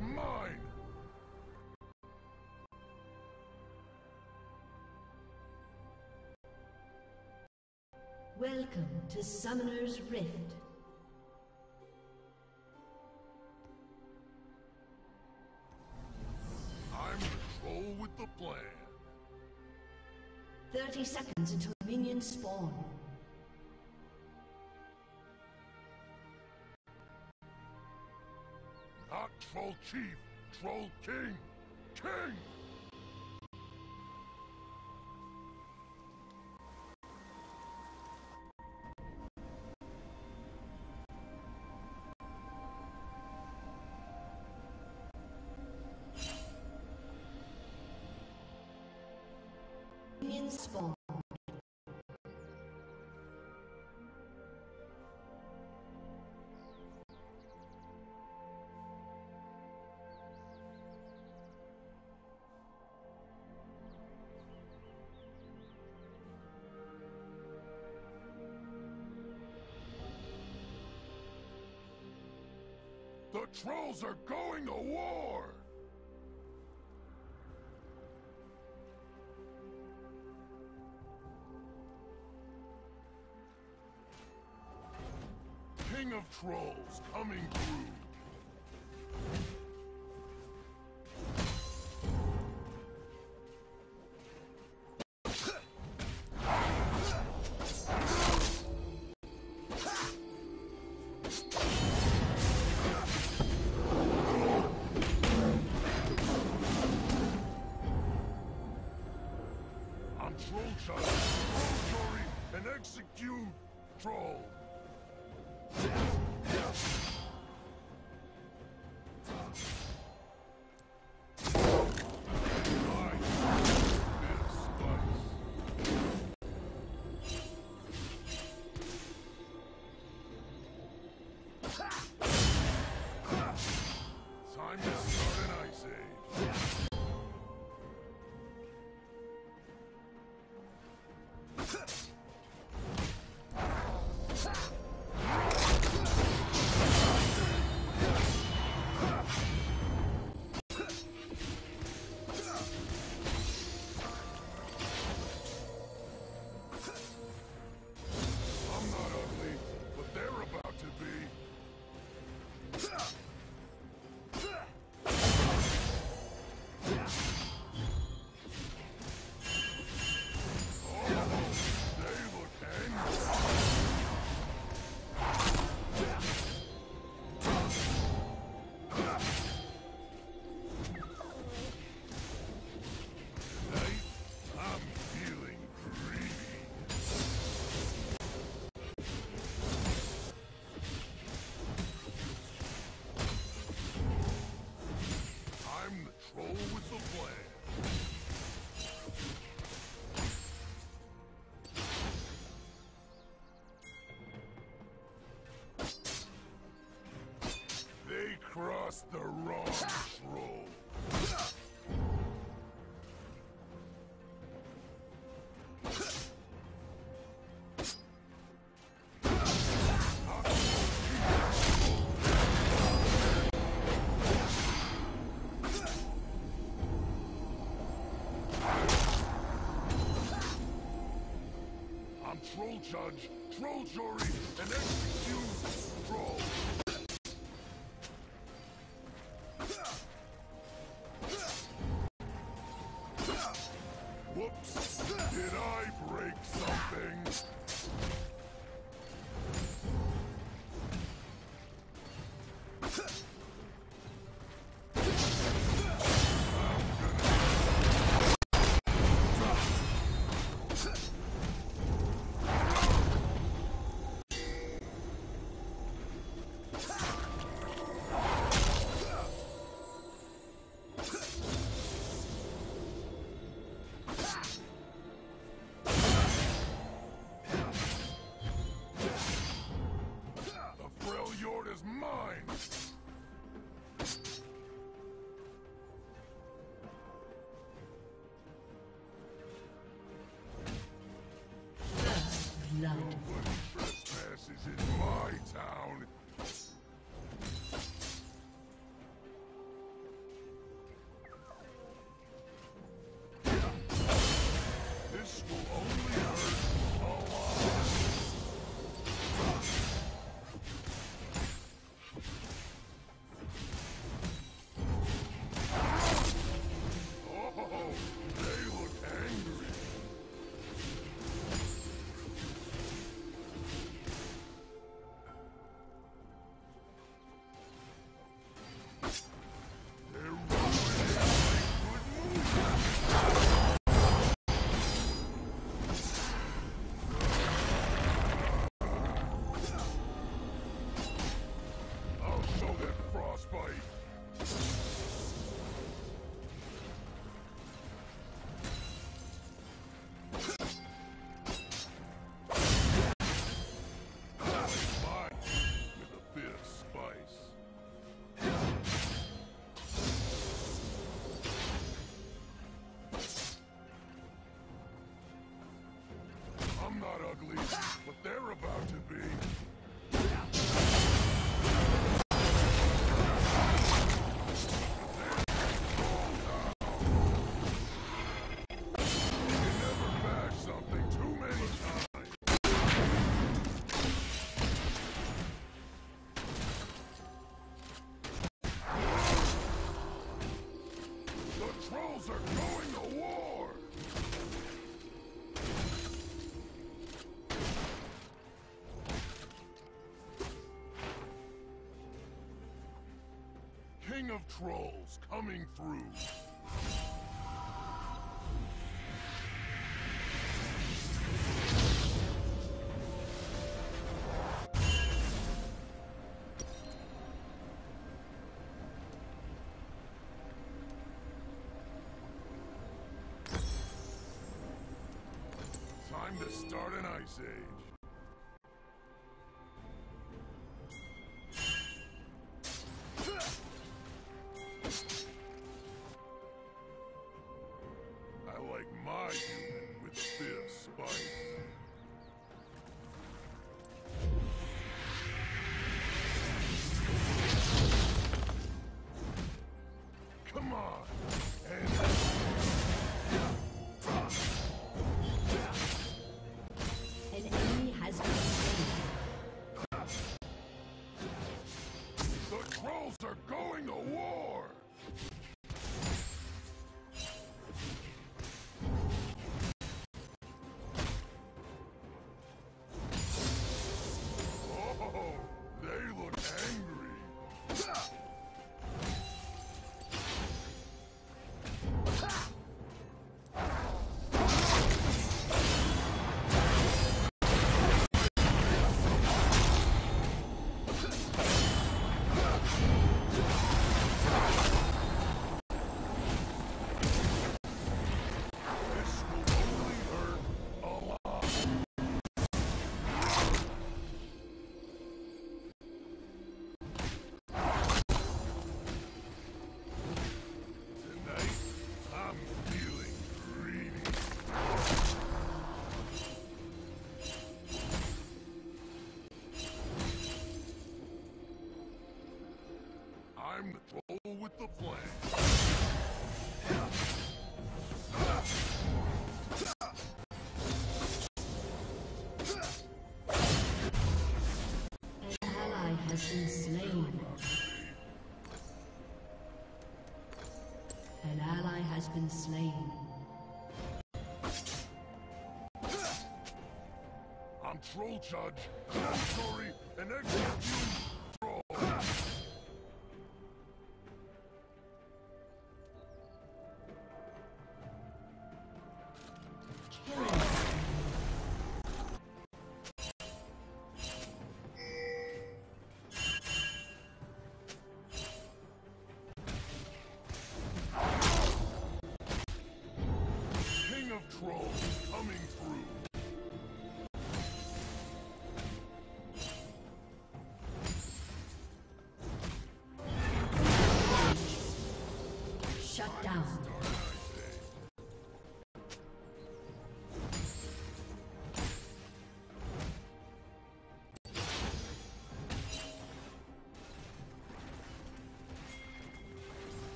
is mine! Welcome to Summoner's Rift. I'm the troll with the plan. 30 seconds until minions spawn. Troll Chief, Troll King! King! Trolls are going to war! King of Trolls coming through. They the wrong Troll Judge, Troll Jury, and Did I break something? King of Trolls coming through. Time to start an ice age. I'm troll with the plan. An ally has been slain. An ally has been slain. I'm Troll Judge, Laboratory, and Execute Troll.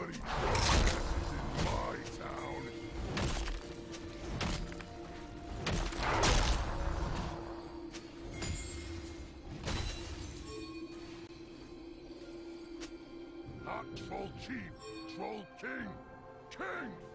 Nobody in my town. Not Troll Chief, Troll King. King!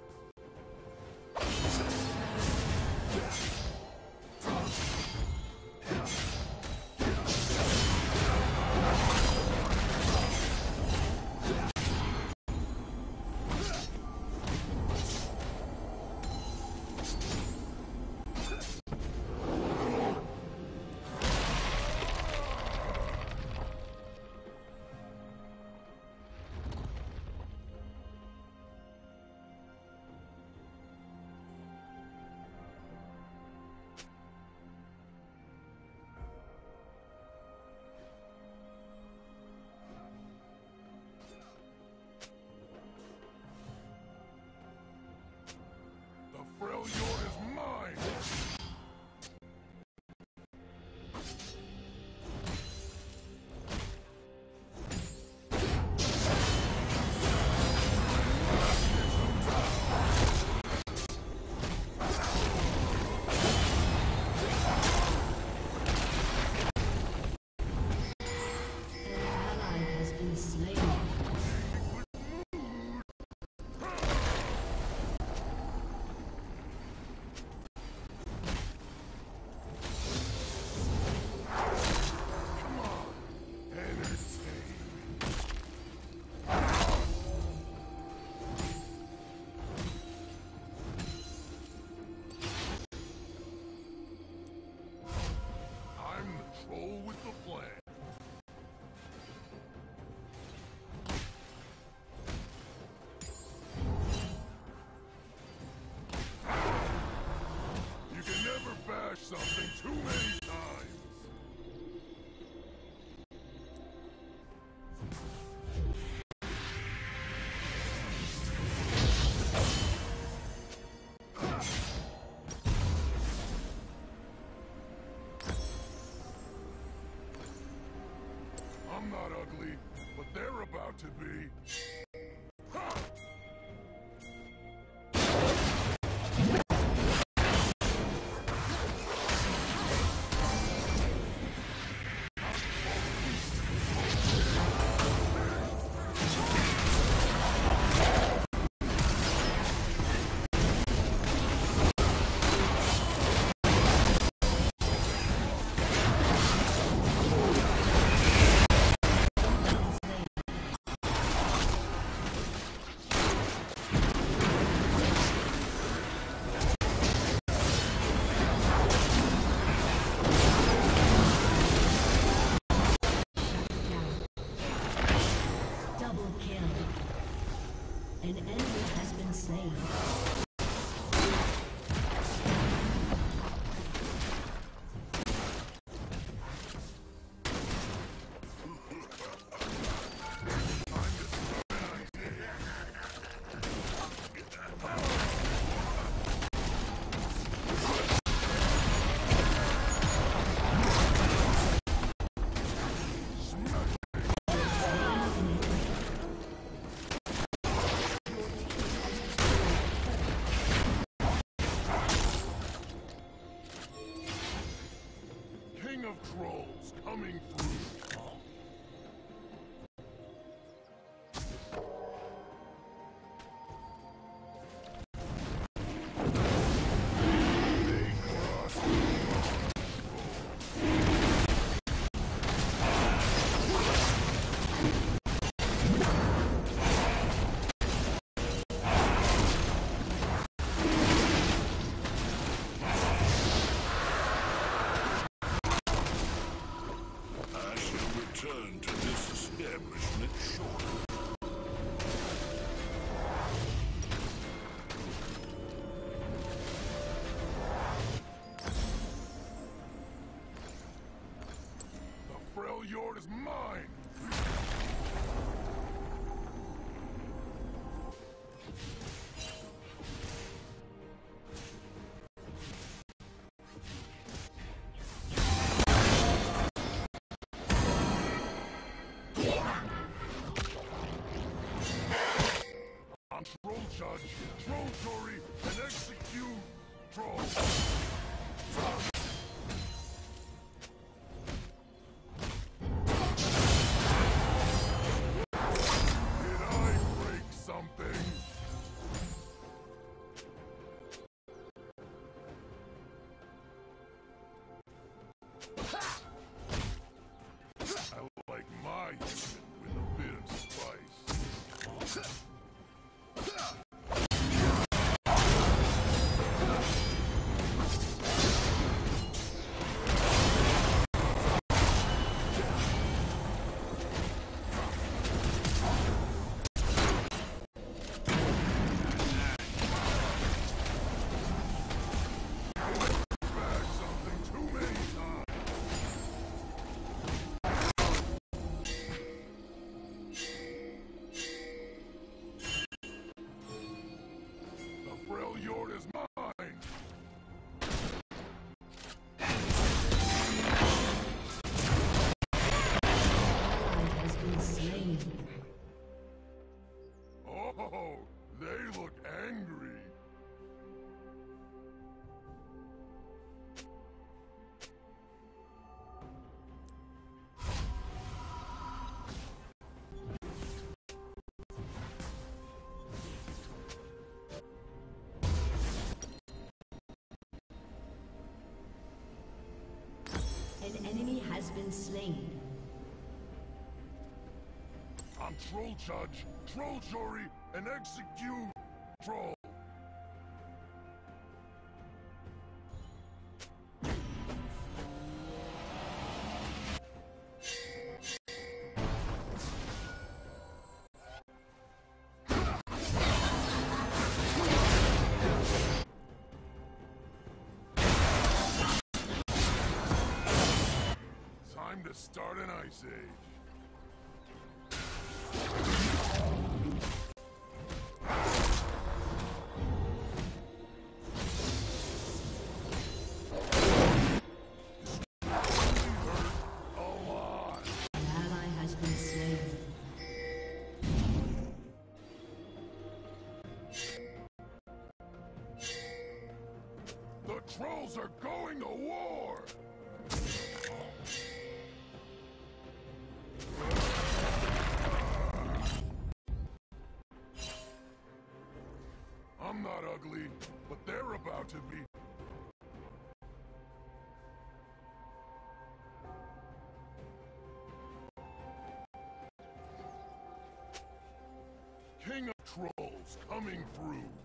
to be. coming is mine! Troll judge, troll jury, and execute troll. has been slain. I'm Troll Judge, Troll Jury, and Execute Troll. Trolls are going to war! I'm not ugly, but they're about to be. King of Trolls coming through.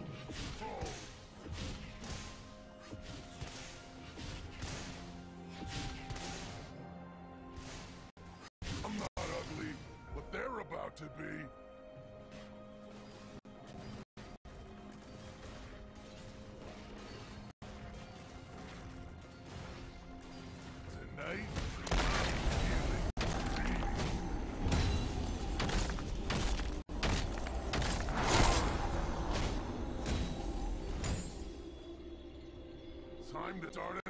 Time to start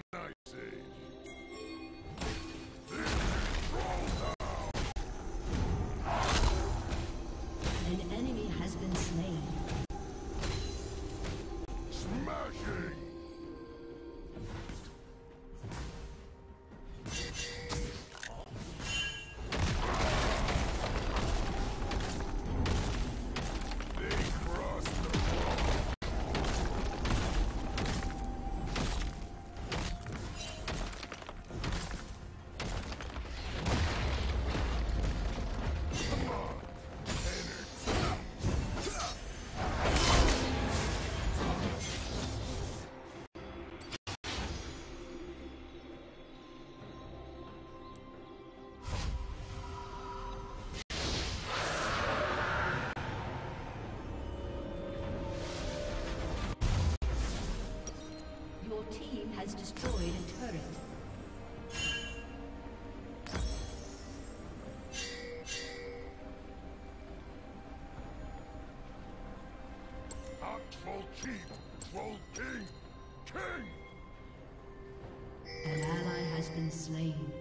has destroyed a turret. Troll Troll King, King! An ally has been slain.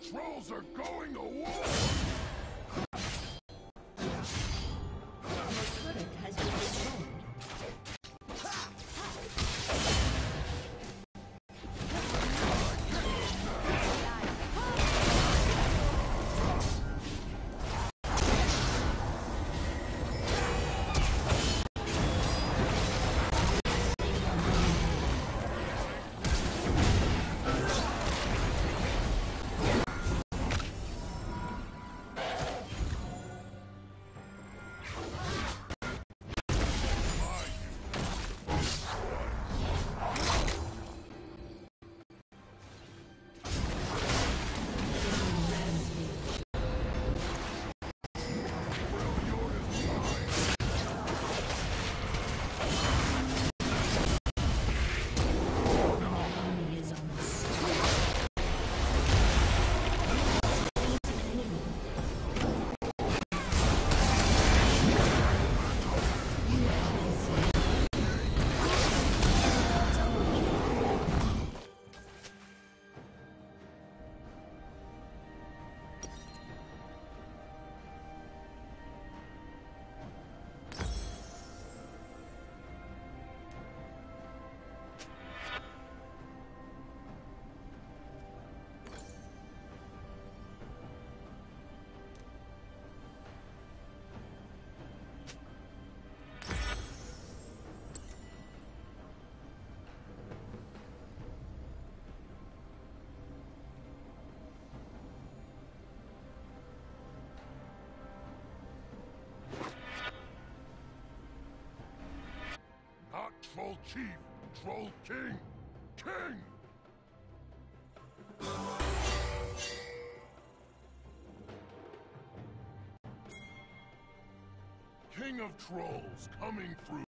Trolls are going away! Troll Chief, Troll King, King! King of Trolls coming through.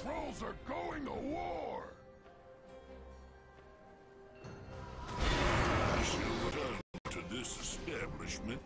Trolls are going to war! I shall return to this establishment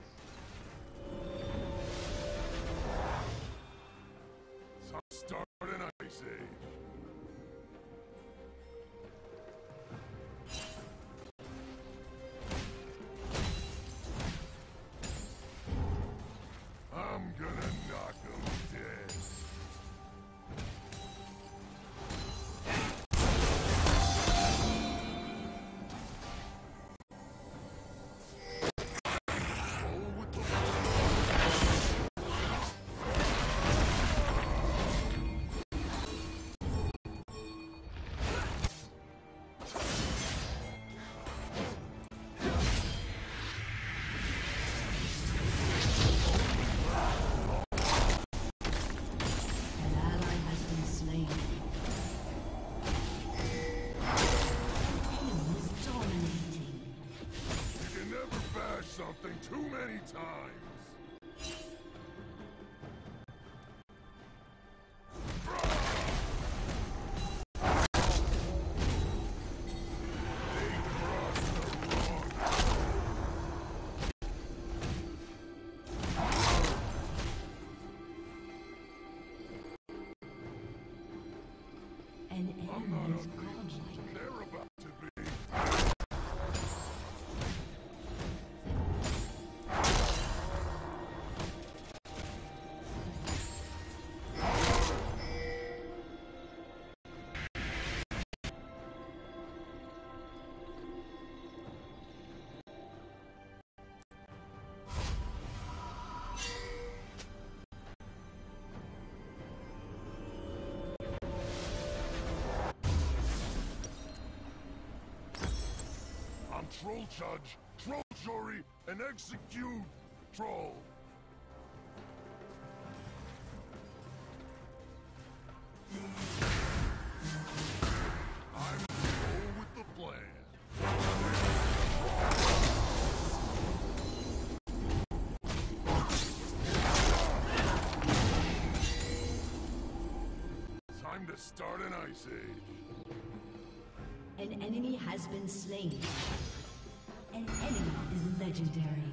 Troll Judge, Troll Jury, and execute Troll. I'm with the plan. Time to start an ice age. An enemy has been slain. Legendary.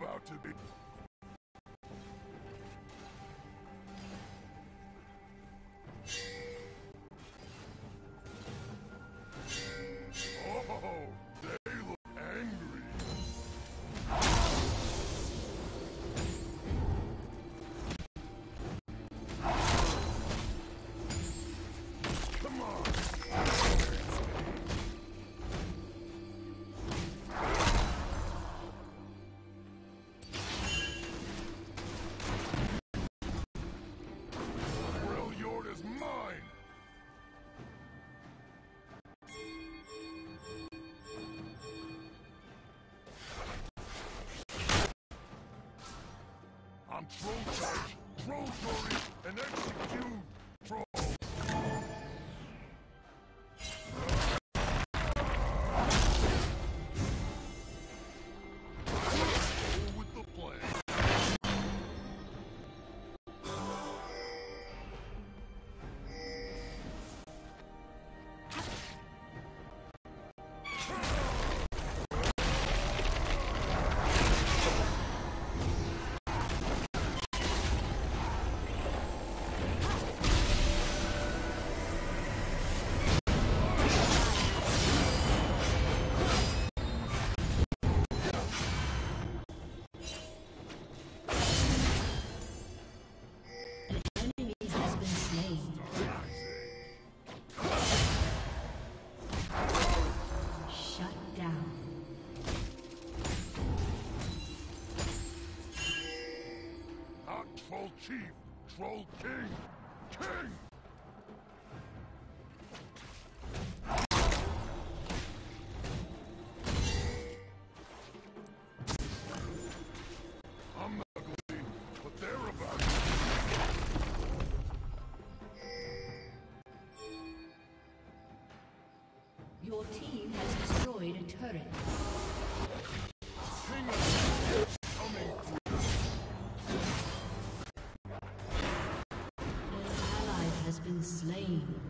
about to be... I'm roll for and execute! Troll Chief, Troll King, King! Your team has destroyed a turret. team.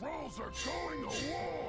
trolls are going to war!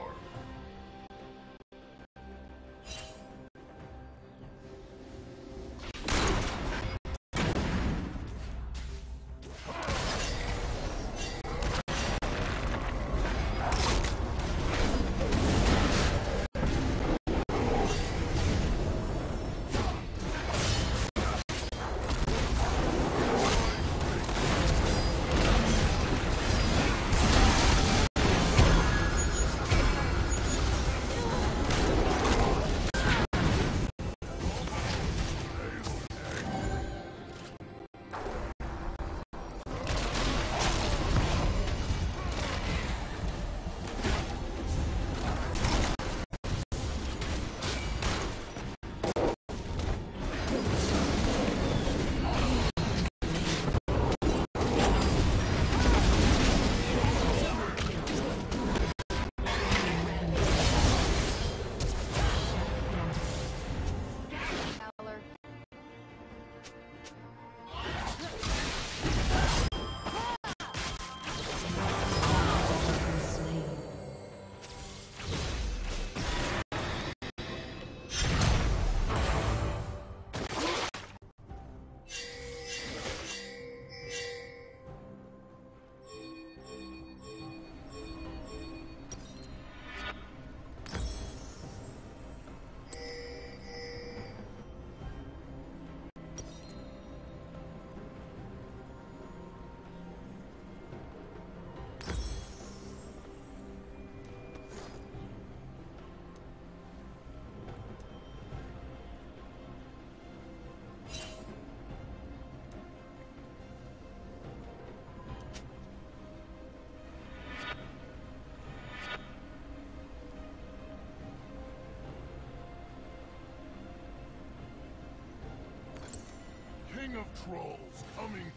of trolls coming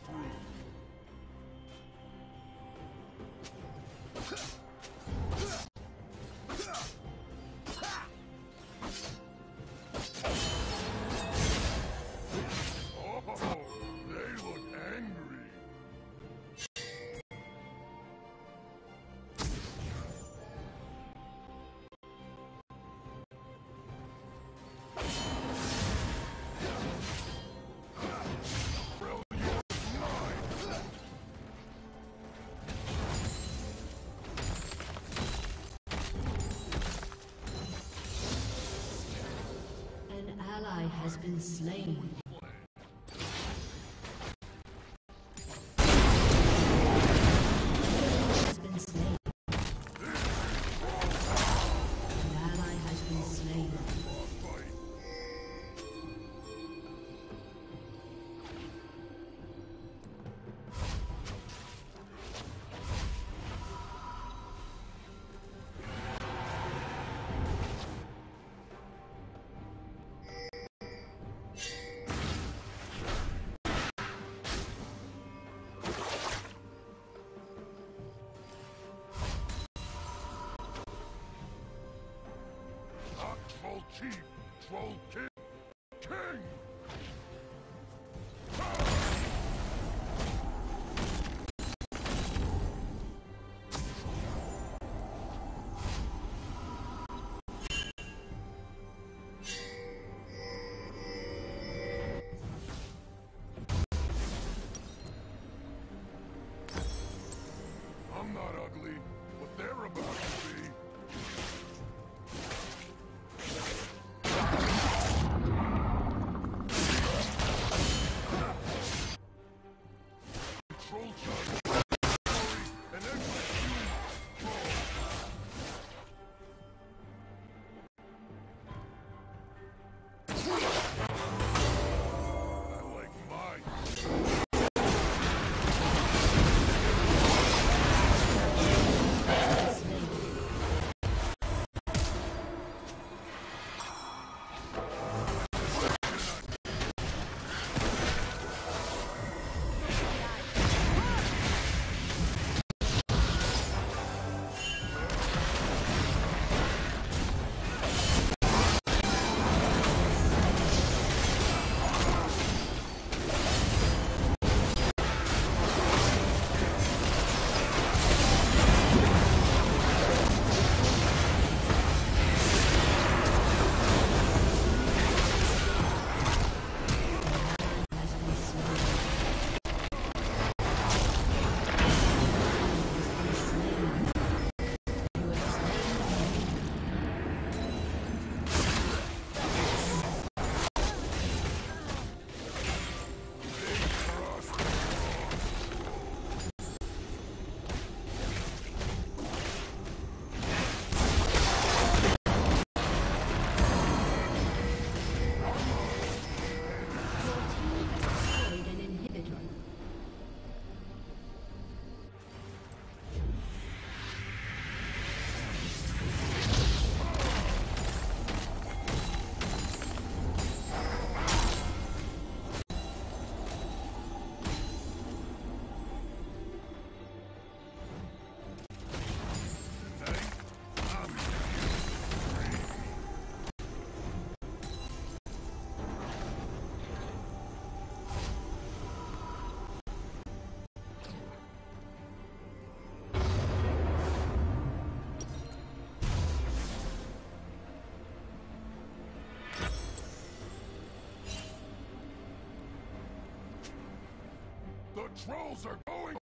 has been slain. Chief, Troll King, King! trolls are going